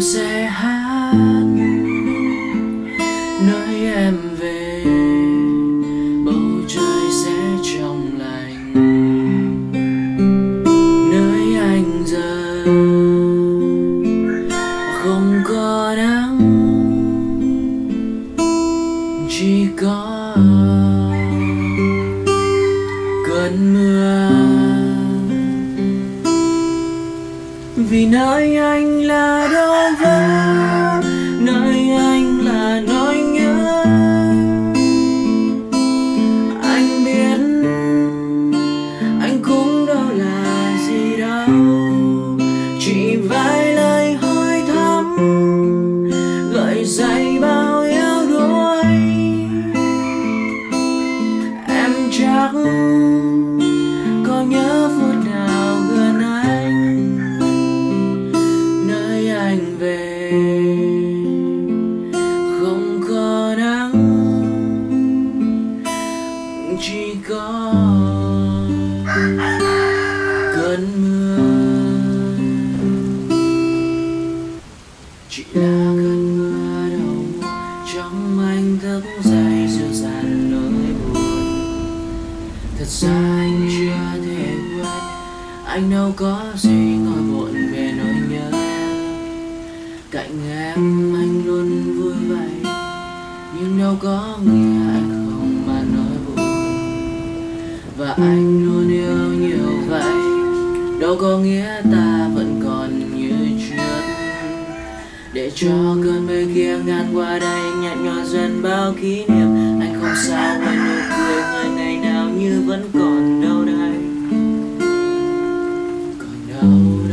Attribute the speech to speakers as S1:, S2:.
S1: sẽ hát có nắng chỉ có cơn mưa vì nơi anh là chắc có nhớ phút nào gần anh, nơi anh về. Không có nắng, chỉ có cơn mưa. Chỉ là cơn mưa đầu mùa trong anh thức dậy. Ra anh chưa thể quên. Anh đâu có gì ngồi buồn về nỗi nhớ. Cạnh em anh luôn vui vậy, nhưng đâu có nghĩa anh không mà nỗi buồn. Và anh luôn yêu nhiều vậy. Đâu có nghĩa ta vẫn còn như trước. Để cho cơn mê kia ngàn qua đây nhạt nhòa dần bao kỷ niệm. Anh không sao Oh.